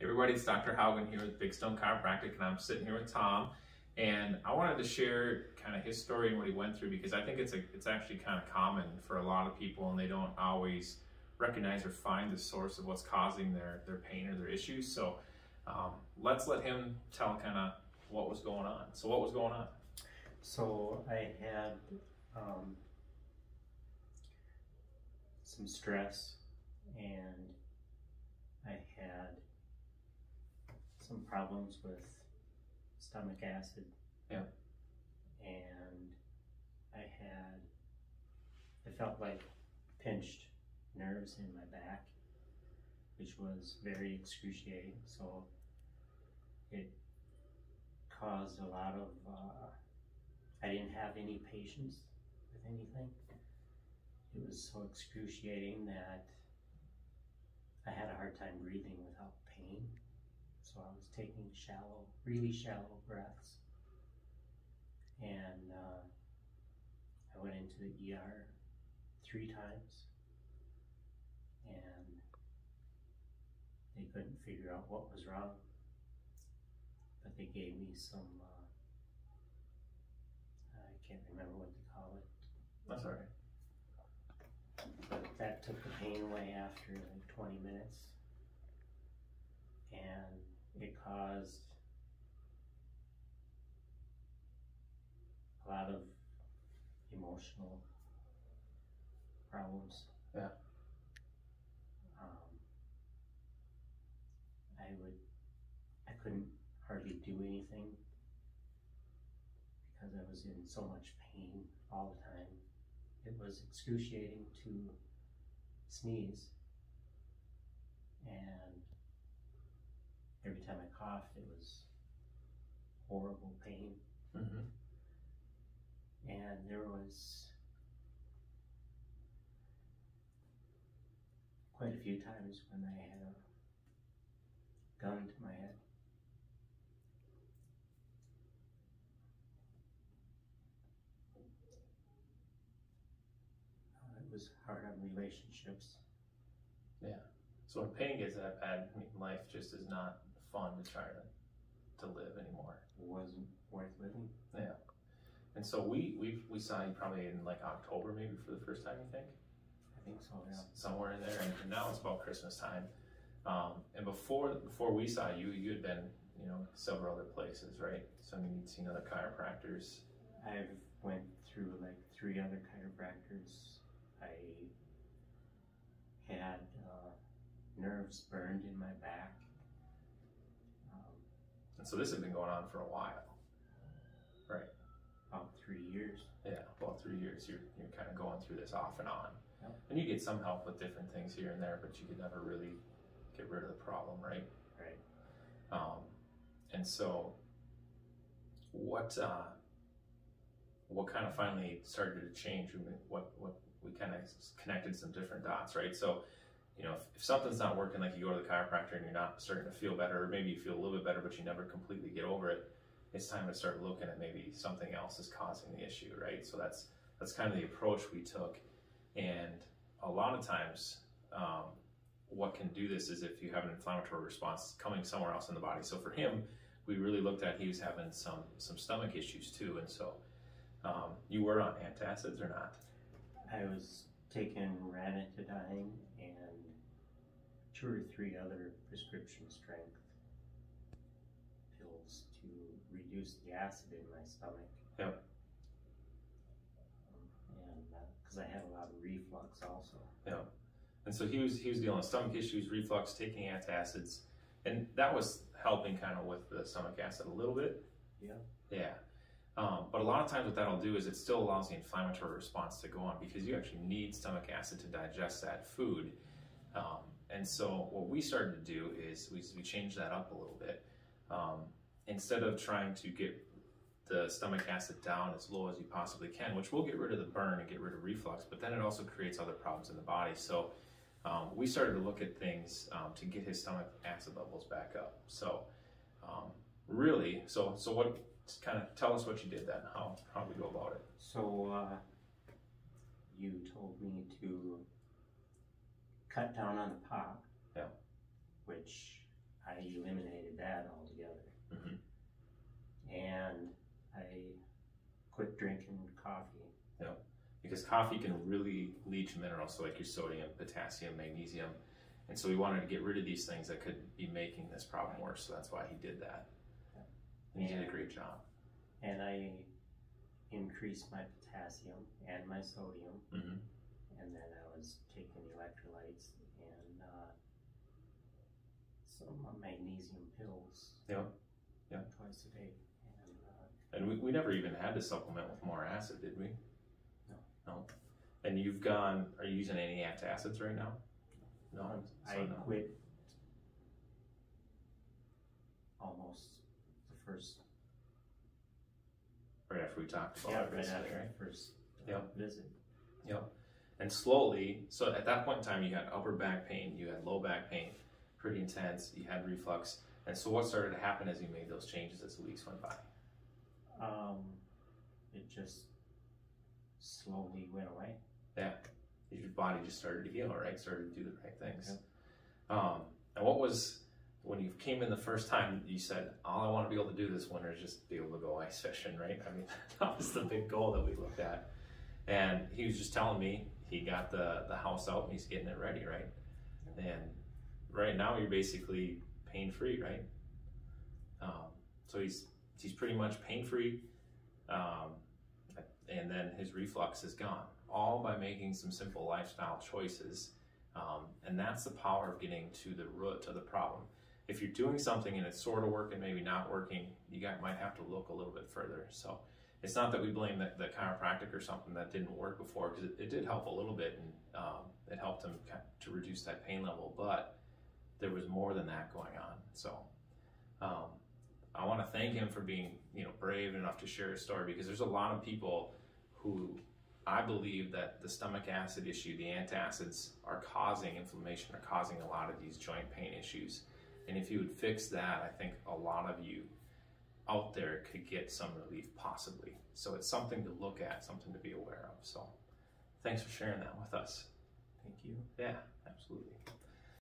Hey everybody, it's Dr. Haugen here with Big Stone Chiropractic, and I'm sitting here with Tom. And I wanted to share kind of his story and what he went through because I think it's a, it's actually kind of common for a lot of people, and they don't always recognize or find the source of what's causing their their pain or their issues. So um, let's let him tell kind of what was going on. So what was going on? So I had um, some stress and I had some problems with stomach acid. Yeah. And I had, I felt like pinched nerves in my back, which was very excruciating. So it caused a lot of, uh, I didn't have any patience with anything. It was so excruciating that I had a hard time breathing without pain. So I was taking shallow, really shallow breaths. And uh, I went into the ER three times and they couldn't figure out what was wrong. But they gave me some, uh, I can't remember what they call it. That's all right. But that took the pain away after like 20 minutes. And it caused a lot of emotional problems. Yeah. Um, I would, I couldn't hardly do anything because I was in so much pain all the time. It was excruciating to sneeze. And every time I coughed, it was horrible pain. Mm-hmm. And there was quite a few times when I had a gun to my head. Uh, It was hard on relationships. Yeah. So when pain gets that bad, I mean, life just is not fun to try to to live anymore. It wasn't worth living. Yeah. And so we we we saw you probably in like October maybe for the first time, you think? I think so, yeah. somewhere in there, and, and now it's about Christmas time. Um, and before before we saw you, you had been you know several other places, right? So I mean, you'd seen other chiropractors. I've went through like three other chiropractors. I had uh, nerves burned in my back. So this had been going on for a while, right? about three years. yeah, about three years. You're you're kind of going through this off and on, Yep. and you get some help with different things here and there, but you could never really get rid of the problem, right? Right. Um, and so, what uh, what kind of finally started to change? What what we kind of connected some different dots, right? So, you know, if, if something's not working, like you go to the chiropractor and you're not starting to feel better, or maybe you feel a little bit better, but you never completely get over it. It's time to start looking at maybe something else is causing the issue, right? So that's that's kind of the approach we took, and a lot of times. Um, what can do this is if you have an inflammatory response coming somewhere else in the body. So for him, we really looked at he was having some some stomach issues too, and so um, you were on antacids or not? I was taking ranitidine two or three other prescription strength pills to reduce the acid in my stomach. Yep. Um, and because I had a lot of reflux also. Yeah. And so he was he was dealing with stomach issues, reflux, taking antacids, and that was helping kind of with the stomach acid a little bit. Yeah. Yeah. Um, but a lot of times what that'll do is it still allows the inflammatory response to go on because you actually need stomach acid to digest that food. Um, and so what we started to do is we, we changed that up a little bit. Um, instead of trying to get the stomach acid down as low as you possibly can, which will get rid of the burn and get rid of reflux, but then it also creates other problems in the body. So um, we started to look at things um, to get his stomach acid levels back up. So um, really, so so what? Kind of tell us what you did then. How how we go about it? So uh, you told me to cut down on the pop. Yeah. Which I eliminated that altogether. Mhm. And I quit drinking coffee. Yeah. because coffee can really leach minerals, so like your sodium, potassium, magnesium. And so we wanted to get rid of these things that could be making this problem worse. So that's why he did that. And he did a great job. And I increased my potassium and my sodium. hmm And then I was taking electrolytes and uh, some magnesium pills. Yep. Yep. Twice a day. And uh, And we, we never even had to supplement with more acid, did we? No. No. And you've gone, are you using any antacids right now? No. So I no. quit almost the first Right after we talked about yeah, it right after right? first uh, Yep. visit. And slowly, so at that point in time, you had upper back pain, you had low back pain, pretty intense, you had reflux. And so what started to happen as you made those changes as the weeks went by? Um, it just slowly went away. Yeah. Your body just started to heal, right? Started to do the right things. Um, and what was, when you came in the first time, you said, all I want to be able to do this winter is just be able to go ice fishing, right? I mean, that was the big goal that we looked at. And he was just telling me he got the, the house out and he's getting it ready, right? And right now you're basically pain free, right? Um, so he's he's pretty much pain free, um, and then his reflux is gone, all by making some simple lifestyle choices. Um, and that's the power of getting to the root of the problem. If you're doing something and it's sort of working, maybe not working, you got, might have to look a little bit further. So it's not that we blame the, the chiropractic or something that didn't work before, because it, it did help a little bit and um, it helped him to reduce that pain level, but there was more than that going on. So um, I want to thank him for being, you know, brave enough to share his story because there's a lot of people who I believe that the stomach acid issue, the antacids, are causing inflammation, are causing a lot of these joint pain issues. And if you would fix that, I think a lot of you out there could get some relief possibly. So it's something to look at, something to be aware of. So thanks for sharing that with us. Thank you. Yeah, absolutely.